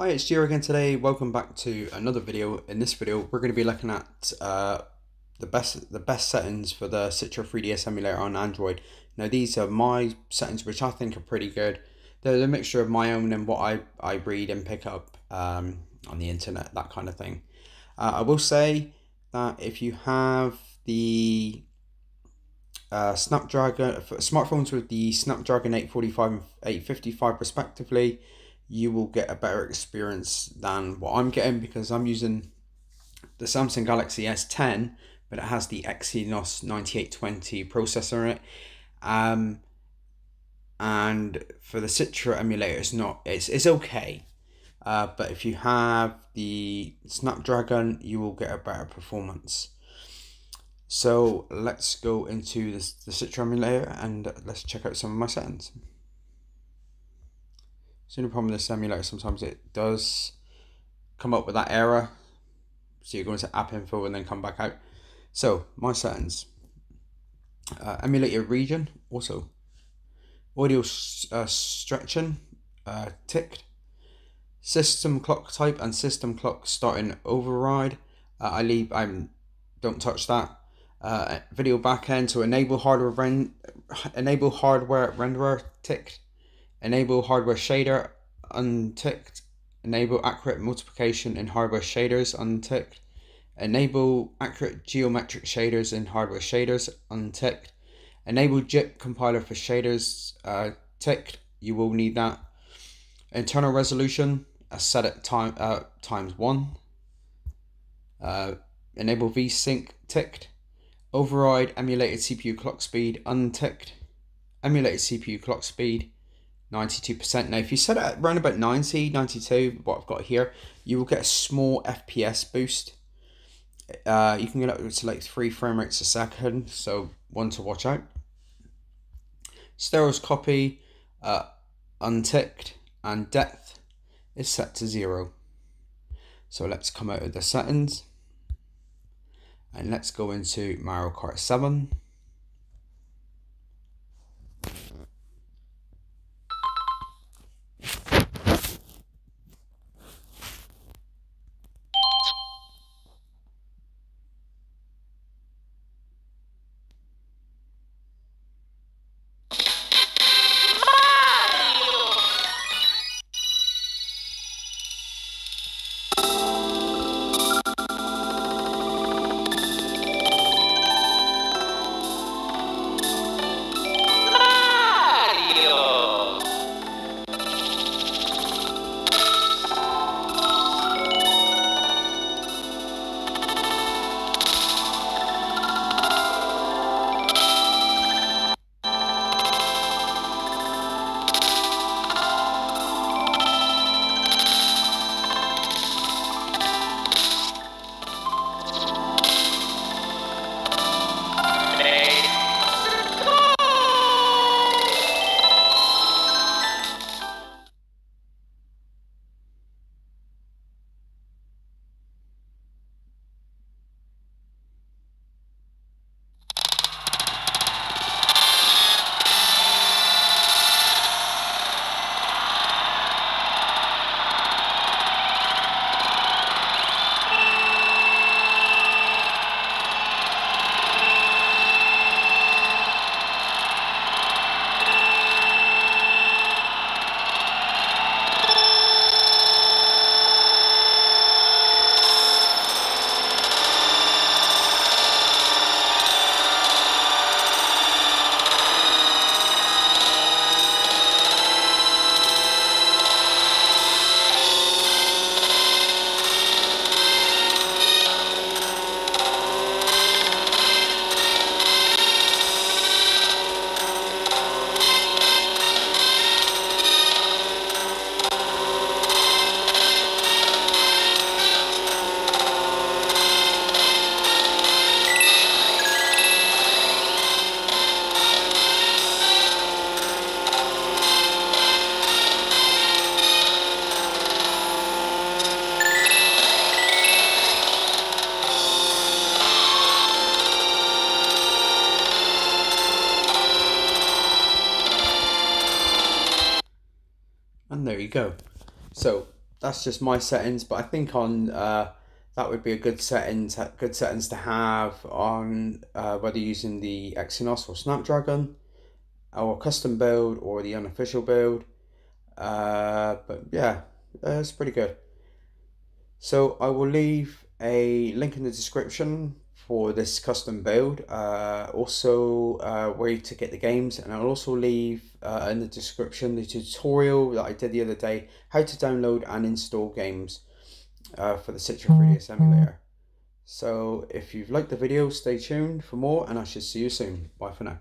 Hi, it's Gio again today. Welcome back to another video. In this video, we're going to be looking at uh, the best the best settings for the Citra 3ds emulator on Android. Now, these are my settings, which I think are pretty good. They're a mixture of my own and what I, I read and pick up um, on the internet, that kind of thing. Uh, I will say that if you have the uh, Snapdragon smartphones with the Snapdragon 845 and 855 respectively, you will get a better experience than what I'm getting because I'm using the Samsung Galaxy S10, but it has the Exynos 9820 processor in it. Um, and for the Citra emulator, it's not it's it's okay. Uh, but if you have the Snapdragon, you will get a better performance. So let's go into this, the Citra emulator and let's check out some of my settings. So the problem with this emulator, sometimes it does come up with that error. So you're going to app info and then come back out. So my settings. Uh, emulate your region, also. Audio uh, stretching, uh, ticked. System clock type and system clock starting override. Uh, I leave, I don't touch that. Uh, video backend to enable hardware ren enable hardware renderer ticked enable hardware shader unticked, enable accurate multiplication in hardware shaders unticked, enable accurate geometric shaders in hardware shaders unticked, enable JIT compiler for shaders uh, ticked, you will need that. Internal resolution, uh, set at time uh, times one. Uh, enable VSync ticked. Override emulated CPU clock speed unticked. Emulated CPU clock speed 92%. Now, if you set it at around about 90, 92, what I've got here, you will get a small FPS boost. Uh, you can get up to like 3 frame rates a second, so one to watch out. Stereoscopy, uh, unticked, and depth is set to 0. So let's come out of the settings. And let's go into Mario Kart 7. And there you go. So that's just my settings, but I think on uh, that would be a good settings good settings to have on uh, whether using the Exynos or Snapdragon or custom build or the unofficial build. Uh, but yeah, uh, it's pretty good. So I will leave a link in the description for this custom build. Uh, also, uh, where to get the games, and I'll also leave uh, in the description the tutorial that I did the other day how to download and install games uh, for the Citra 3ds emulator. So if you've liked the video, stay tuned for more, and I shall see you soon. Bye for now.